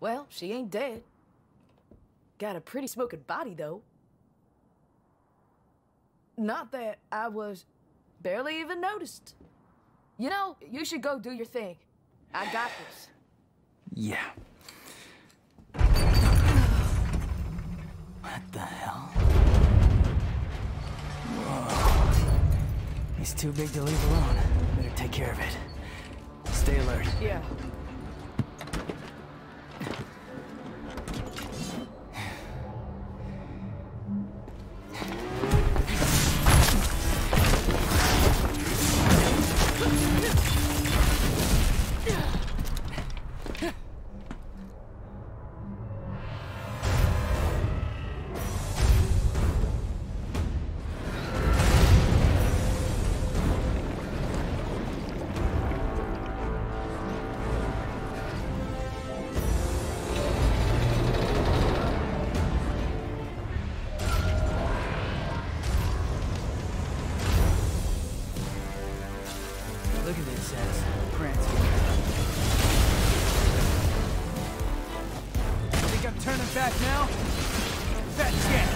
Well, she ain't dead. Got a pretty smoking body, though. Not that I was barely even noticed. You know, you should go do your thing. I got this. Yeah. What the hell? Whoa. He's too big to leave alone. Better take care of it. Stay alert. Yeah. This Think I'm turning back now? Fat chance.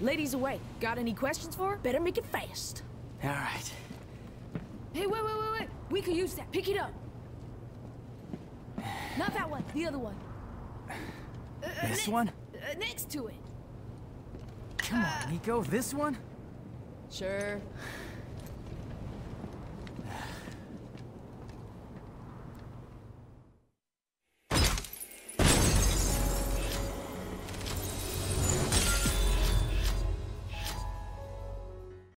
Lady's away. Got any questions for her? Better make it fast. All right. Hey, wait, wait, wait, wait. We could use that. Pick it up. Not that one. The other one. Uh, uh, This next- one? Uh, next to it. Come on, Nico. This one? Sure.